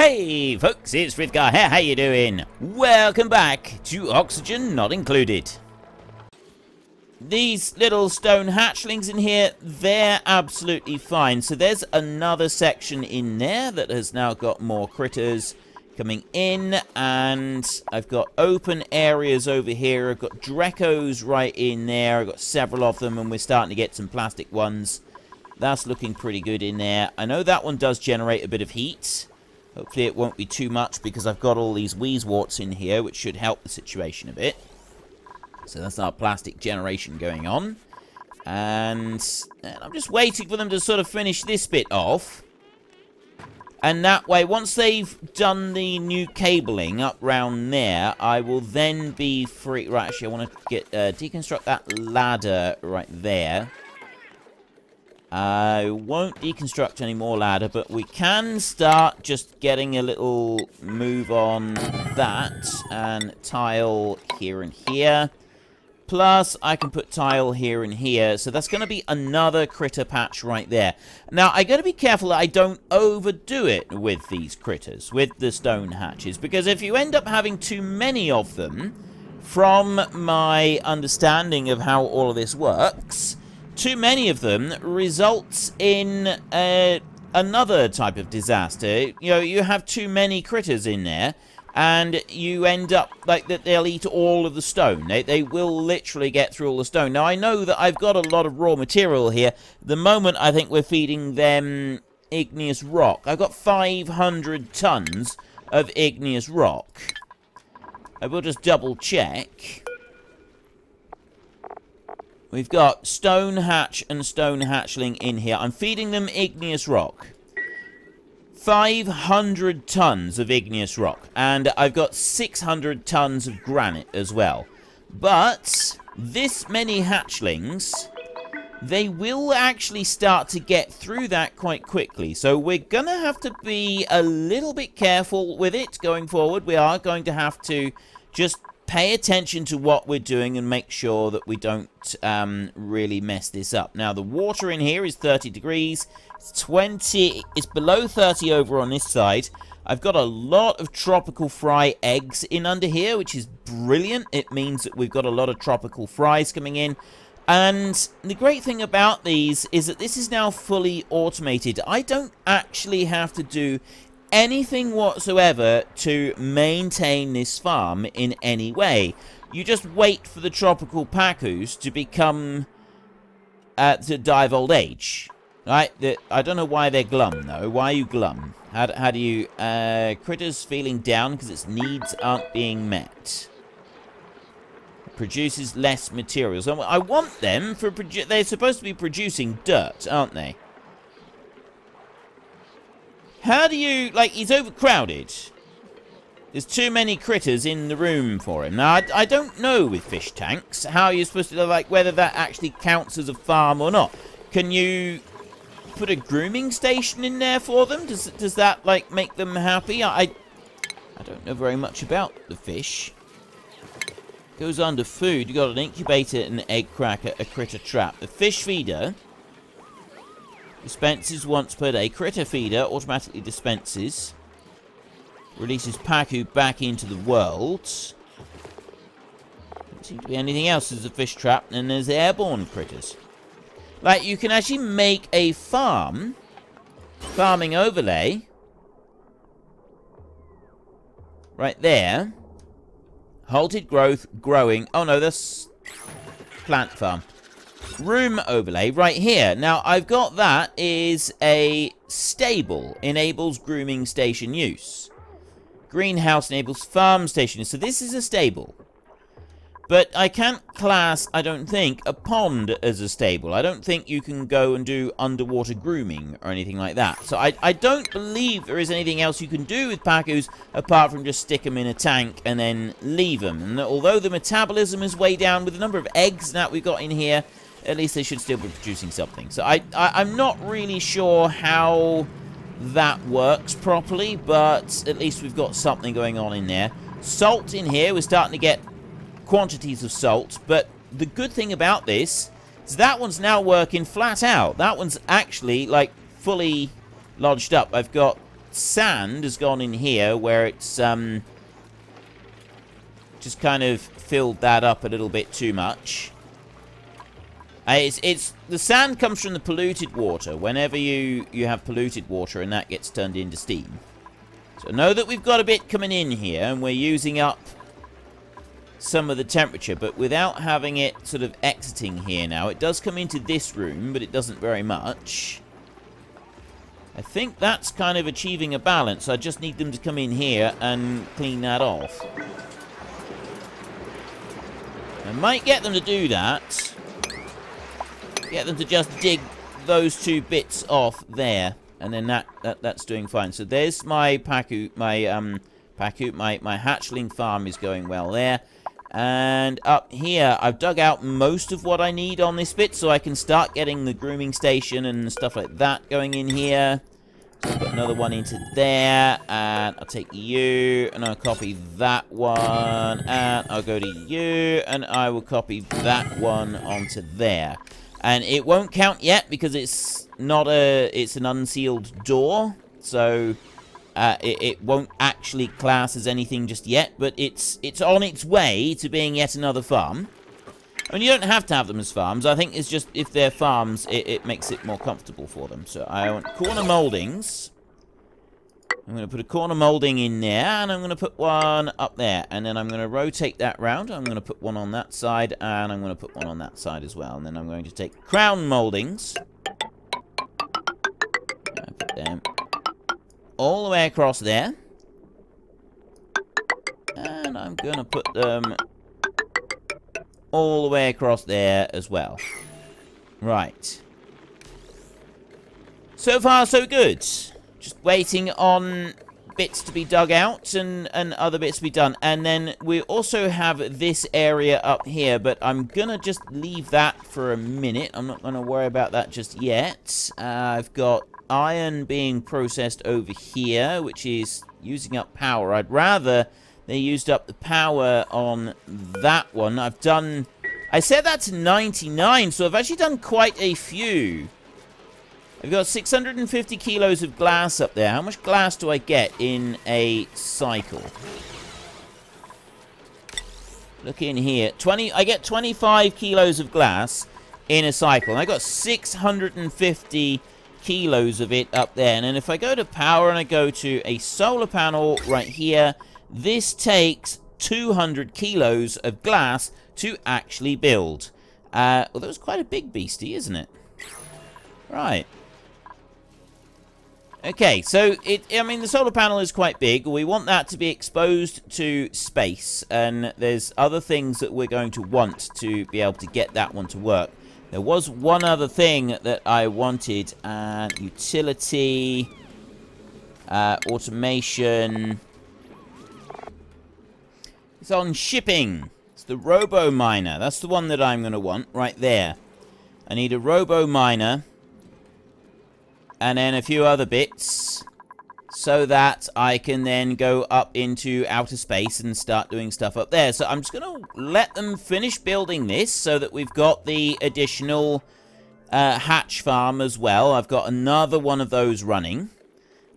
Hey folks, it's Frithgar here, how you doing? Welcome back to Oxygen Not Included. These little stone hatchlings in here, they're absolutely fine. So there's another section in there that has now got more critters coming in. And I've got open areas over here. I've got Dreckos right in there. I've got several of them and we're starting to get some plastic ones. That's looking pretty good in there. I know that one does generate a bit of heat. Hopefully it won't be too much because I've got all these Wheezeworts in here, which should help the situation a bit. So that's our plastic generation going on. And, and I'm just waiting for them to sort of finish this bit off. And that way, once they've done the new cabling up round there, I will then be free... Right, actually, I want to get uh, deconstruct that ladder right there. I won't deconstruct any more ladder, but we can start just getting a little move on that. And tile here and here. Plus, I can put tile here and here. So that's going to be another critter patch right there. Now, I got to be careful that I don't overdo it with these critters, with the stone hatches. Because if you end up having too many of them, from my understanding of how all of this works, too many of them results in uh, another type of disaster. You know, you have too many critters in there and you end up like that they'll eat all of the stone. They, they will literally get through all the stone. Now, I know that I've got a lot of raw material here. The moment I think we're feeding them igneous rock. I've got 500 tons of igneous rock. I will just double check. We've got stone hatch and stone hatchling in here. I'm feeding them igneous rock. 500 tons of igneous rock. And I've got 600 tons of granite as well. But this many hatchlings, they will actually start to get through that quite quickly. So we're going to have to be a little bit careful with it going forward. We are going to have to just pay attention to what we're doing and make sure that we don't um, really mess this up. Now, the water in here is 30 degrees. It's 20... It's below 30 over on this side. I've got a lot of tropical fry eggs in under here, which is brilliant. It means that we've got a lot of tropical fries coming in. And the great thing about these is that this is now fully automated. I don't actually have to do anything whatsoever to maintain this farm in any way. You just wait for the tropical pacus to become... Uh, to die of old age. Right? The, I don't know why they're glum, though. Why are you glum? How, how do you... Uh, critters feeling down because its needs aren't being met. Produces less materials. I want them for... They're supposed to be producing dirt, aren't they? How do you... Like, he's overcrowded. There's too many critters in the room for him. Now, I, I don't know with fish tanks how are you're supposed to... Like, whether that actually counts as a farm or not. Can you put a grooming station in there for them? Does, does that, like, make them happy? I, I don't know very much about the fish. Goes under food. You've got an incubator, an egg cracker, a critter trap. The fish feeder Dispenses once per day. Critter feeder automatically dispenses. Releases Pacu back into the world. Doesn't seem to be anything else. There's a fish trap, and there's airborne critters. Like, you can actually make a farm, farming overlay, right there. Halted growth, growing. Oh no, that's plant farm room overlay right here. Now, I've got that is a stable, enables grooming station use. Greenhouse enables farm station. So this is a stable. But I can't class, I don't think, a pond as a stable. I don't think you can go and do underwater grooming or anything like that. So I, I don't believe there is anything else you can do with pacus apart from just stick them in a tank and then leave them. And although the metabolism is way down with the number of eggs that we've got in here, at least they should still be producing something. So I, I, am not really sure how that works properly, but at least we've got something going on in there. Salt in here, we're starting to get quantities of salt, but the good thing about this is that one's now working flat out. That one's actually, like, fully lodged up. I've got sand has gone in here where it's um, just kind of filled that up a little bit too much. Uh, it's, it's the sand comes from the polluted water. Whenever you you have polluted water and that gets turned into steam. So know that we've got a bit coming in here and we're using up some of the temperature, but without having it sort of exiting here now. It does come into this room, but it doesn't very much. I think that's kind of achieving a balance. I just need them to come in here and clean that off. I might get them to do that. Get them to just dig those two bits off there. And then that, that that's doing fine. So there's my Pacu, my um Pacu, my, my hatchling farm is going well there. And up here, I've dug out most of what I need on this bit, so I can start getting the grooming station and stuff like that going in here. So put another one into there, and I'll take you, and I'll copy that one, and I'll go to you, and I will copy that one onto there. And it won't count yet because it's not a, it's an unsealed door, so uh, it, it, won't actually class as anything just yet, but it's it's on its way to being yet another farm. I mean, you don't have to have them as farms. I think it's just if they're farms, it, it makes it more comfortable for them. So I want corner moldings. I'm going to put a corner molding in there, and I'm going to put one up there. And then I'm going to rotate that round. I'm going to put one on that side, and I'm going to put one on that side as well. And then I'm going to take crown moldings. put them all the way across there. And I'm going to put them all the way across there as well. Right. So far, so good. Just waiting on bits to be dug out and, and other bits to be done. And then we also have this area up here, but I'm going to just leave that for a minute. I'm not going to worry about that just yet. Uh, I've got iron being processed over here, which is using up power. I'd rather they used up the power on that one. I've done... I said that to 99, so I've actually done quite a few. I've got 650 kilos of glass up there. How much glass do I get in a cycle? Look in here. 20. I get 25 kilos of glass in a cycle. And I got 650 kilos of it up there. And then if I go to power and I go to a solar panel right here, this takes 200 kilos of glass to actually build. Uh, well, that was quite a big beastie, isn't it? Right. Okay, so it, I mean, the solar panel is quite big. We want that to be exposed to space, and there's other things that we're going to want to be able to get that one to work. There was one other thing that I wanted, and uh, utility, uh, automation. It's on shipping. It's the Robo Miner. That's the one that I'm going to want right there. I need a Robo Miner. And then a few other bits so that I can then go up into outer space and start doing stuff up there. So I'm just going to let them finish building this so that we've got the additional uh, hatch farm as well. I've got another one of those running.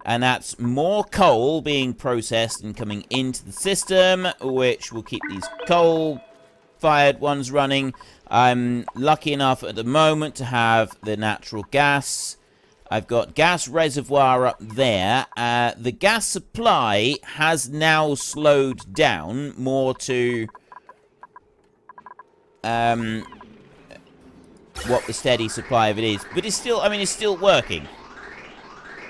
And that's more coal being processed and coming into the system, which will keep these coal-fired ones running. I'm lucky enough at the moment to have the natural gas I've got gas reservoir up there. Uh, the gas supply has now slowed down more to um, what the steady supply of it is. But it's still, I mean, it's still working.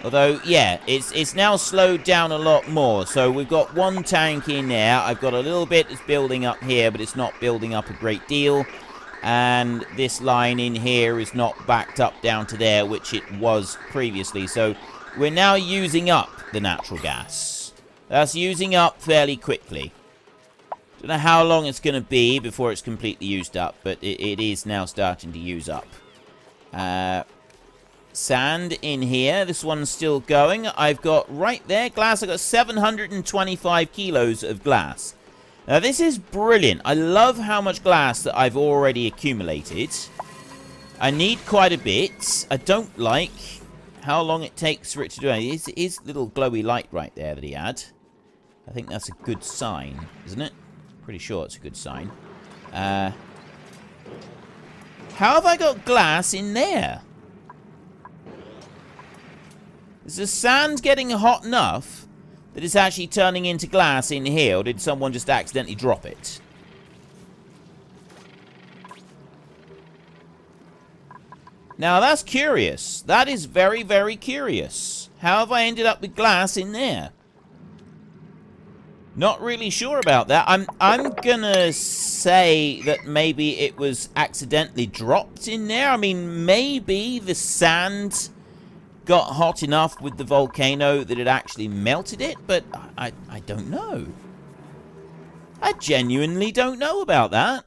Although, yeah, it's it's now slowed down a lot more. So we've got one tank in there. I've got a little bit that's building up here, but it's not building up a great deal and this line in here is not backed up down to there, which it was previously. So we're now using up the natural gas. That's using up fairly quickly. Don't know how long it's going to be before it's completely used up, but it, it is now starting to use up. Uh, sand in here. This one's still going. I've got right there glass. I've got 725 kilos of glass. Now this is brilliant. I love how much glass that I've already accumulated. I need quite a bit. I don't like how long it takes for it to do it. His, his little glowy light right there that he had. I think that's a good sign, isn't it? Pretty sure it's a good sign. Uh, how have I got glass in there? Is the sand getting hot enough that it's actually turning into glass in here, or did someone just accidentally drop it? Now, that's curious. That is very, very curious. How have I ended up with glass in there? Not really sure about that. I'm I'm gonna say that maybe it was accidentally dropped in there. I mean, maybe the sand got hot enough with the volcano that it actually melted it, but I, I don't know. I genuinely don't know about that.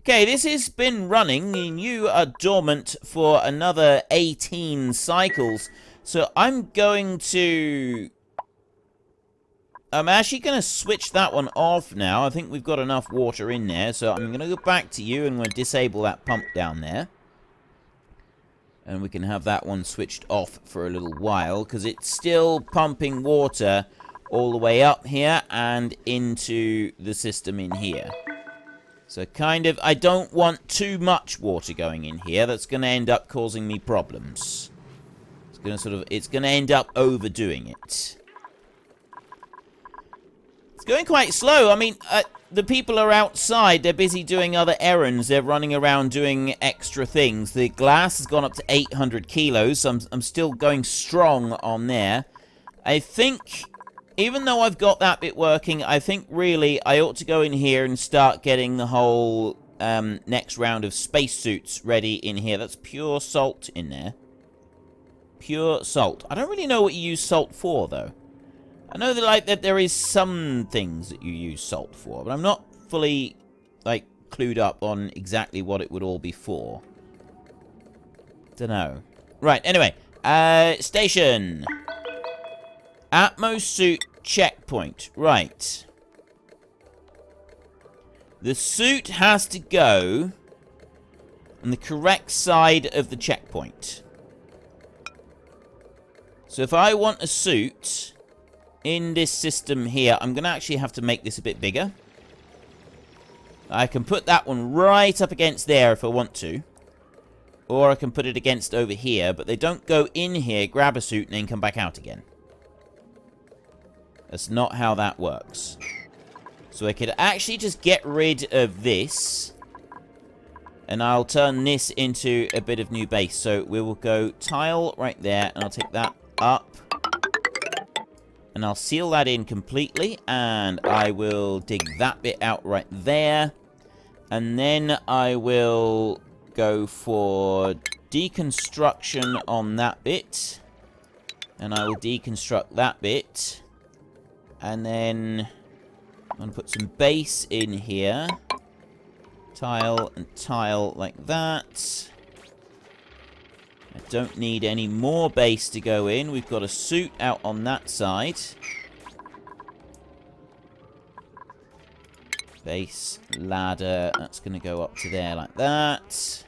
Okay, this has been running, and you are dormant for another 18 cycles. So I'm going to... I'm actually going to switch that one off now. I think we've got enough water in there. So I'm going to go back to you and we'll disable that pump down there. And we can have that one switched off for a little while. Because it's still pumping water all the way up here and into the system in here. So kind of, I don't want too much water going in here. That's going to end up causing me problems. It's going to sort of, it's going to end up overdoing it. It's going quite slow. I mean, uh, the people are outside. They're busy doing other errands. They're running around doing extra things. The glass has gone up to 800 kilos. I'm, I'm still going strong on there. I think even though I've got that bit working, I think really I ought to go in here and start getting the whole um, next round of spacesuits ready in here. That's pure salt in there. Pure salt. I don't really know what you use salt for, though. I know that, like, that there is some things that you use salt for, but I'm not fully, like, clued up on exactly what it would all be for. Don't know. Right, anyway. Uh, station. Atmos suit checkpoint. Right. The suit has to go on the correct side of the checkpoint. So if I want a suit in this system here, I'm going to actually have to make this a bit bigger. I can put that one right up against there if I want to. Or I can put it against over here, but they don't go in here, grab a suit, and then come back out again. That's not how that works. So I could actually just get rid of this. And I'll turn this into a bit of new base. So we will go tile right there. And I'll take that up. And I'll seal that in completely. And I will dig that bit out right there. And then I will go for deconstruction on that bit. And I will deconstruct that bit. And then I'm going to put some base in here. Tile and tile like that. I don't need any more base to go in. We've got a suit out on that side. Base, ladder, that's going to go up to there like that.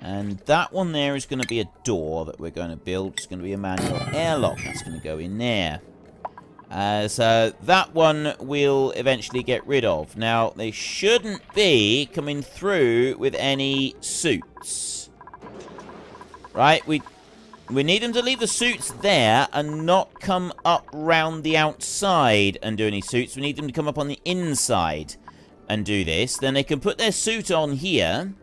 And that one there is going to be a door that we're going to build. It's going to be a manual airlock. That's going to go in there. Uh, so that one we'll eventually get rid of. Now, they shouldn't be coming through with any suits. Right? We we need them to leave the suits there and not come up round the outside and do any suits. We need them to come up on the inside and do this. Then they can put their suit on here.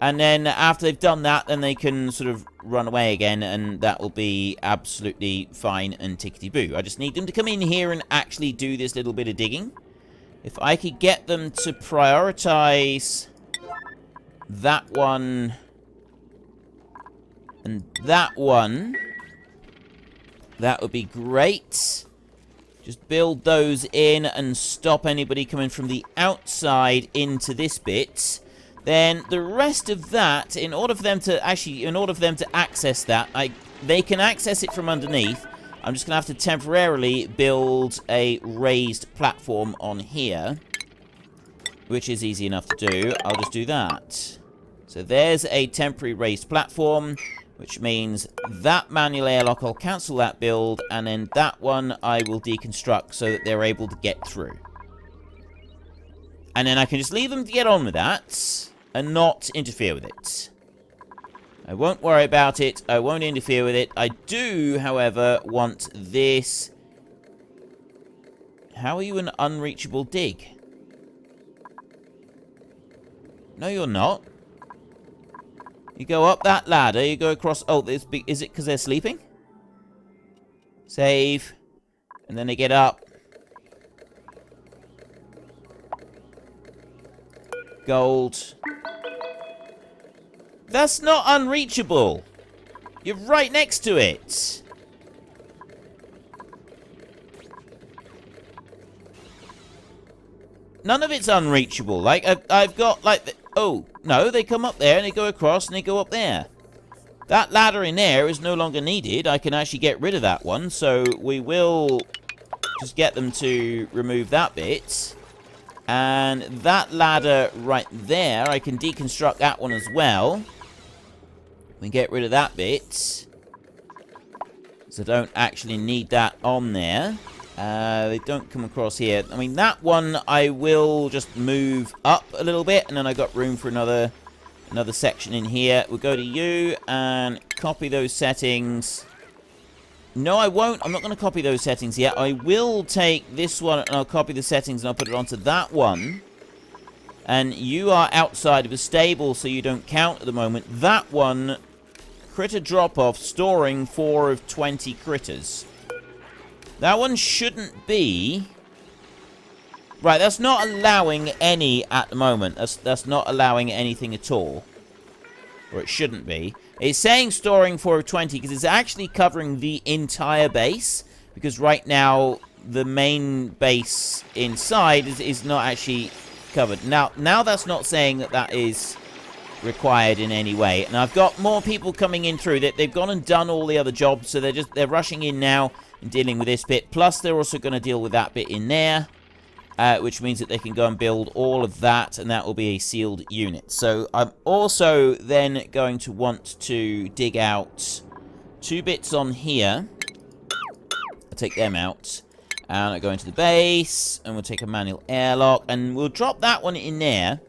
And then after they've done that, then they can sort of run away again, and that will be absolutely fine and tickety-boo. I just need them to come in here and actually do this little bit of digging. If I could get them to prioritize that one and that one, that would be great. Just build those in and stop anybody coming from the outside into this bit. Then the rest of that, in order for them to actually, in order for them to access that, I, they can access it from underneath. I'm just going to have to temporarily build a raised platform on here, which is easy enough to do. I'll just do that. So there's a temporary raised platform. Which means that manual airlock, I'll cancel that build, and then that one I will deconstruct so that they're able to get through. And then I can just leave them to get on with that, and not interfere with it. I won't worry about it, I won't interfere with it. I do, however, want this... How are you an unreachable dig? No, you're not. You go up that ladder, you go across... Oh, this is it because they're sleeping? Save. And then they get up. Gold. That's not unreachable. You're right next to it. None of it's unreachable. Like, I've, I've got, like, the, Oh, no, they come up there and they go across and they go up there. That ladder in there is no longer needed. I can actually get rid of that one, so we will just get them to remove that bit. And that ladder right there, I can deconstruct that one as well. We get rid of that bit. So don't actually need that on there. Uh, they don't come across here. I mean, that one I will just move up a little bit, and then I got room for another another section in here. We'll go to you and copy those settings. No, I won't. I'm not going to copy those settings yet. I will take this one, and I'll copy the settings, and I'll put it onto that one. And you are outside of a stable, so you don't count at the moment. That one, critter drop-off, storing 4 of 20 critters. That one shouldn't be... Right, that's not allowing any at the moment. That's, that's not allowing anything at all. Or it shouldn't be. It's saying storing 4 of 20 because it's actually covering the entire base. Because right now, the main base inside is, is not actually covered. Now, now that's not saying that that is required in any way. And I've got more people coming in through. that. They've gone and done all the other jobs, so they're just they're rushing in now dealing with this bit. Plus, they're also going to deal with that bit in there. Uh, which means that they can go and build all of that, and that will be a sealed unit. So I'm also then going to want to dig out two bits on here. I'll take them out. And I go into the base, and we'll take a manual airlock, and we'll drop that one in there.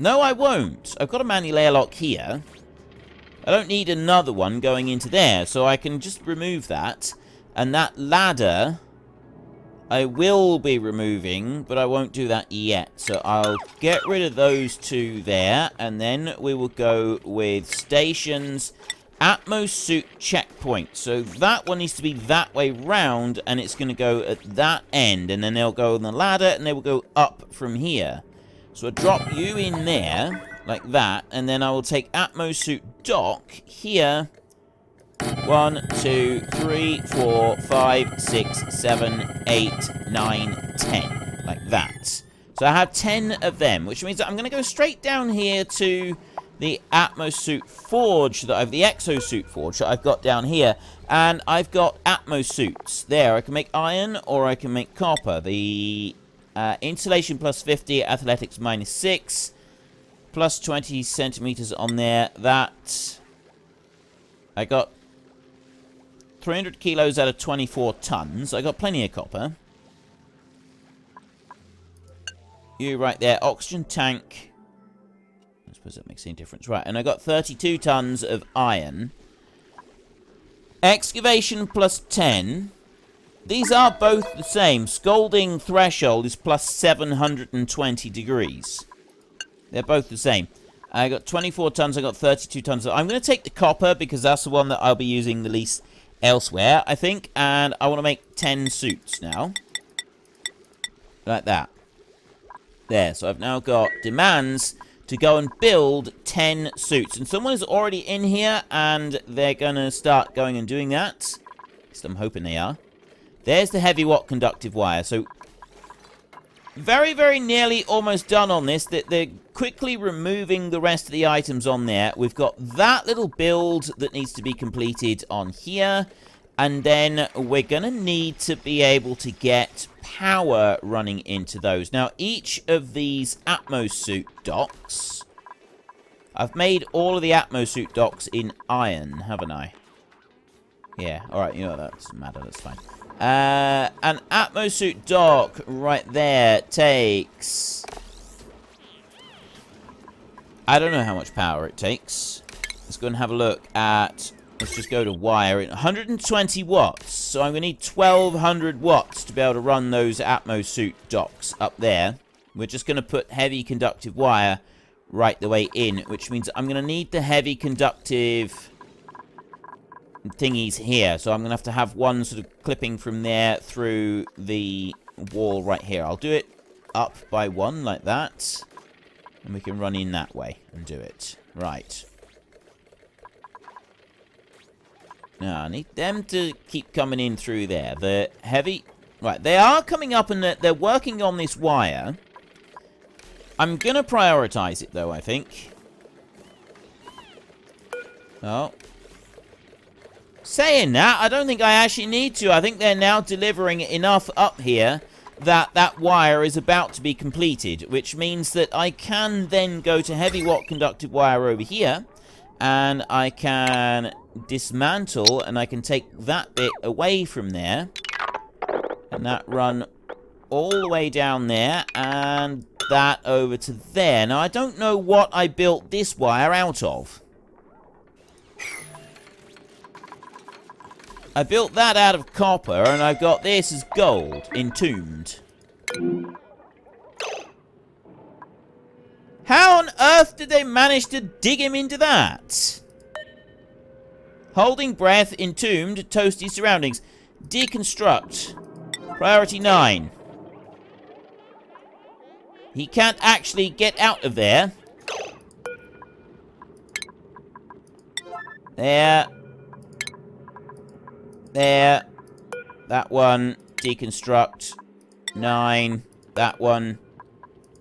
No, I won't. I've got a manual airlock here. I don't need another one going into there, so I can just remove that. And that ladder, I will be removing, but I won't do that yet. So I'll get rid of those two there, and then we will go with stations, Atmos suit checkpoint. So that one needs to be that way round, and it's going to go at that end, and then they'll go on the ladder, and they will go up from here. So I'll drop you in there like that, and then I will take Atmosuit Dock here. One, two, three, four, five, six, seven, eight, nine, ten. Like that. So I have ten of them, which means that I'm going to go straight down here to the Atmosuit Forge that I've the Exosuit Forge that I've got down here. And I've got Atmosuits there. I can make iron or I can make copper. The uh, insulation plus 50, athletics minus 6, plus 20 centimeters on there. That I got 300 kilos out of 24 tons. I got plenty of copper. You right there. Oxygen tank. I suppose that makes any difference. Right, and I got 32 tons of iron. Excavation plus 10. These are both the same. Scalding threshold is plus 720 degrees. They're both the same. I got 24 tons, I got 32 tons. I'm going to take the copper because that's the one that I'll be using the least elsewhere, I think. And I want to make 10 suits now. Like that. There, so I've now got demands to go and build 10 suits. And someone is already in here, and they're going to start going and doing that. At least I'm hoping they are. There's the heavy watt conductive wire. So very, very nearly almost done on this. That They're quickly removing the rest of the items on there. We've got that little build that needs to be completed on here. And then we're going to need to be able to get power running into those. Now, each of these Atmos suit docks I've made all of the Atmosuit docks in iron, haven't I? Yeah, alright, you know, that doesn't matter, that's fine. Uh, an Atmosuit dock right there takes... I don't know how much power it takes. Let's go and have a look at... Let's just go to wire. 120 watts. So I'm going to need 1200 watts to be able to run those Atmosuit docks up there. We're just going to put heavy conductive wire right the way in, which means I'm going to need the heavy conductive thingies here. So I'm going to have to have one sort of clipping from there through the wall right here. I'll do it up by one like that. And we can run in that way and do it. Right. Now, I need them to keep coming in through there. The heavy... Right, they are coming up and they're working on this wire. I'm going to prioritize it, though, I think. Oh. Saying that, I don't think I actually need to. I think they're now delivering enough up here that that wire is about to be completed, which means that I can then go to heavy watt conductive wire over here, and I can dismantle, and I can take that bit away from there, and that run all the way down there, and that over to there. Now, I don't know what I built this wire out of. I built that out of copper, and I've got this as gold, entombed. How on earth did they manage to dig him into that? Holding breath, entombed, toasty surroundings. Deconstruct. Priority 9. He can't actually get out of there. There. There. That one. Deconstruct. Nine. That one.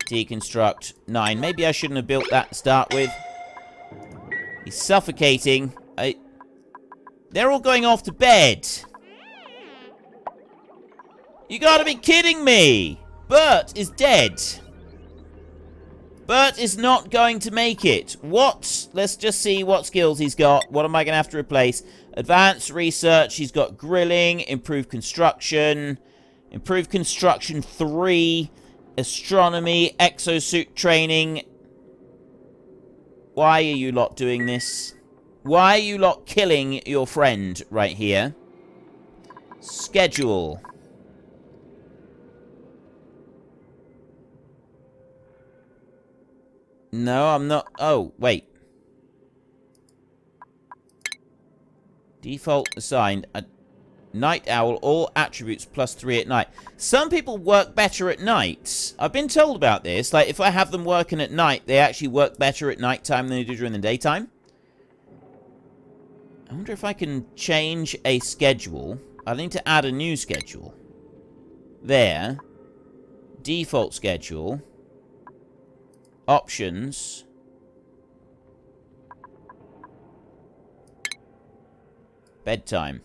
Deconstruct. Nine. Maybe I shouldn't have built that to start with. He's suffocating. I... They're all going off to bed. You gotta be kidding me! Bert is dead. Bert is not going to make it. What? Let's just see what skills he's got. What am I going to have to replace? Advanced research. He's got grilling, improved construction, improved construction 3, astronomy, exosuit training. Why are you lot doing this? Why are you lot killing your friend right here? Schedule. No, I'm not. Oh, wait. Default assigned. A night owl, all attributes plus three at night. Some people work better at night. I've been told about this. Like, if I have them working at night, they actually work better at night time than they do during the daytime. I wonder if I can change a schedule. I need to add a new schedule. There. Default schedule. Options. Bedtime.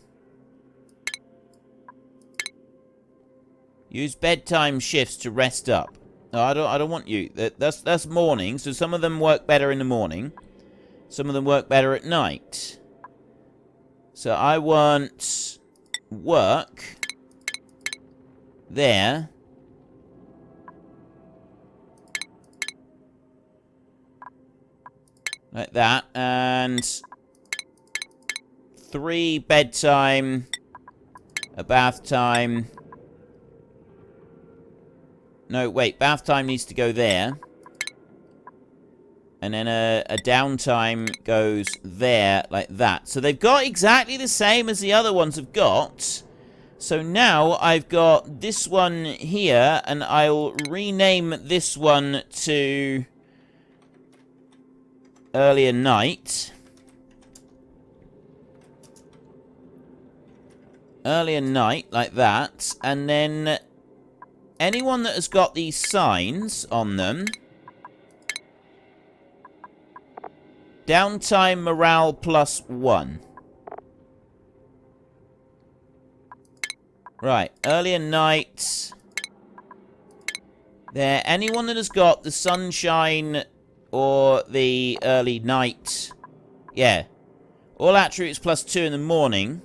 Use bedtime shifts to rest up. No, I don't. I don't want you. That, that's that's morning. So some of them work better in the morning. Some of them work better at night. So I want work there. Like that. And three bedtime, a bath time. No, wait, bath time needs to go there. And then a, a downtime goes there, like that. So they've got exactly the same as the other ones have got. So now I've got this one here, and I'll rename this one to earlier night. Earlier night, like that. And then anyone that has got these signs on them... Downtime morale plus one. Right, earlier night. There, anyone that has got the sunshine or the early night. Yeah. All attributes plus two in the morning.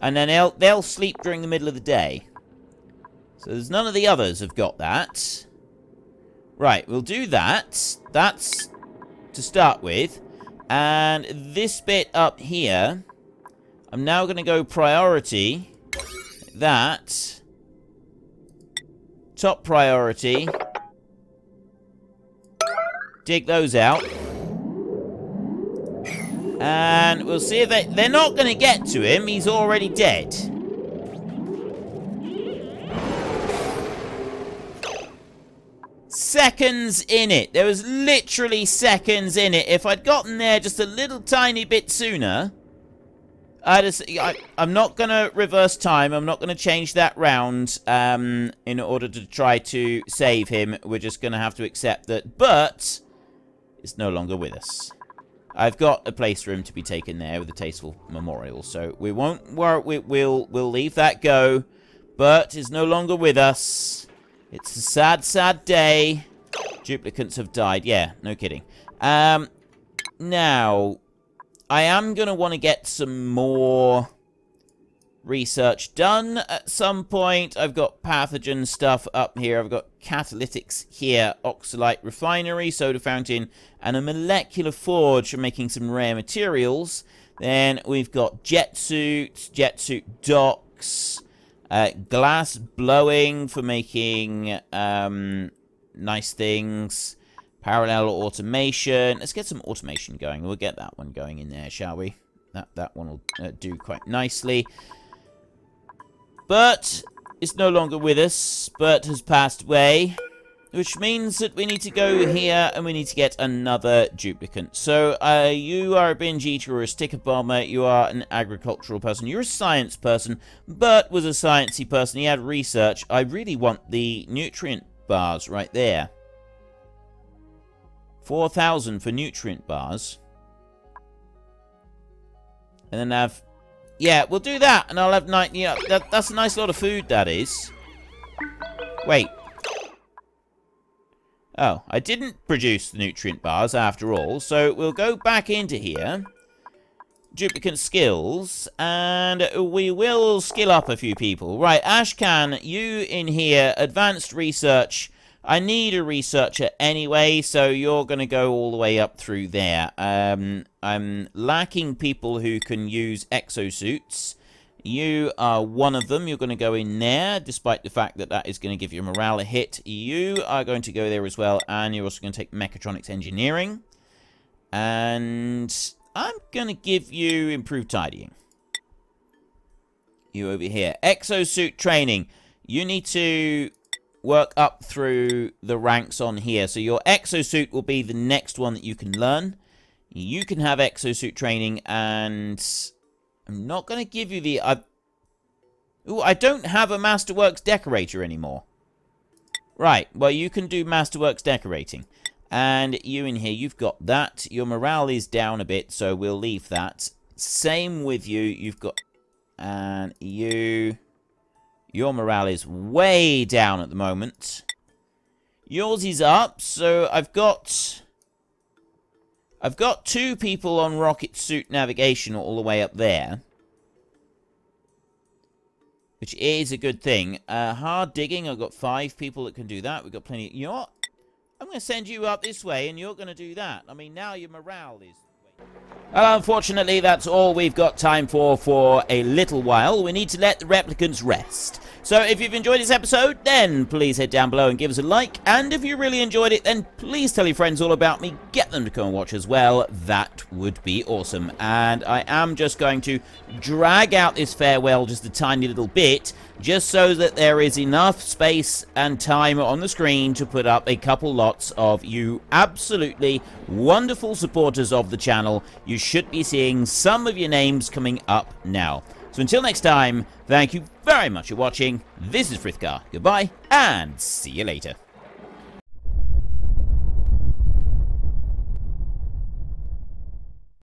And then they'll, they'll sleep during the middle of the day. So there's none of the others have got that. Right, we'll do that. That's to start with. And this bit up here, I'm now going to go priority. That. Top priority. Dig those out. And we'll see if they... They're not going to get to him. He's already dead. Seconds in it. There was literally seconds in it. If I'd gotten there just a little tiny bit sooner... I just, I, am not going to reverse time. I'm not going to change that round um, in order to try to save him. We're just going to have to accept that. But is no longer with us. I've got a place for him to be taken there with a tasteful memorial, so we won't worry. We, will we'll leave that go. Bert is no longer with us. It's a sad, sad day. Duplicants have died. Yeah, no kidding. Um, now, I am going to want to get some more research done at some point. I've got pathogen stuff up here. I've got catalytics here, oxylite refinery, soda fountain, and a molecular forge for making some rare materials. Then we've got jet suits, jet suit docks, uh, glass blowing for making um, nice things, parallel automation. Let's get some automation going. We'll get that one going in there, shall we? That, that one will uh, do quite nicely. Bert is no longer with us. Bert has passed away. Which means that we need to go here and we need to get another duplicant. So, uh, you are a binge eater or a sticker bomber. You are an agricultural person. You're a science person. Bert was a sciencey person. He had research. I really want the nutrient bars right there. 4,000 for nutrient bars. And then I have yeah, we'll do that, and I'll have nine. Yeah, that, that's a nice lot of food, that is. Wait. Oh, I didn't produce the nutrient bars after all, so we'll go back into here. Duplicant skills, and we will skill up a few people. Right, Ashcan, you in here, advanced research I need a researcher anyway, so you're going to go all the way up through there. Um, I'm lacking people who can use exosuits. You are one of them. You're going to go in there, despite the fact that that is going to give your morale a hit. You are going to go there as well, and you're also going to take mechatronics engineering. And I'm going to give you improved tidying. You over here. Exosuit training. You need to work up through the ranks on here. So your exosuit will be the next one that you can learn. You can have exosuit training, and I'm not going to give you the... I, ooh, I don't have a Masterworks decorator anymore. Right, well, you can do Masterworks decorating. And you in here, you've got that. Your morale is down a bit, so we'll leave that. Same with you. You've got... And you... Your morale is way down at the moment. Yours is up, so I've got... I've got two people on rocket suit navigation all the way up there. Which is a good thing. Uh, hard digging, I've got five people that can do that. We've got plenty... You know what? I'm going to send you up this way, and you're going to do that. I mean, now your morale is... Well, unfortunately, that's all we've got time for for a little while. We need to let the replicants rest. So if you've enjoyed this episode, then please head down below and give us a like. And if you really enjoyed it, then please tell your friends all about me. Get them to come and watch as well. That would be awesome. And I am just going to drag out this farewell just a tiny little bit, just so that there is enough space and time on the screen to put up a couple lots of you absolutely wonderful supporters of the channel. You should be seeing some of your names coming up now. So until next time, thank you very much for watching. This is Frithgar. Goodbye, and see you later.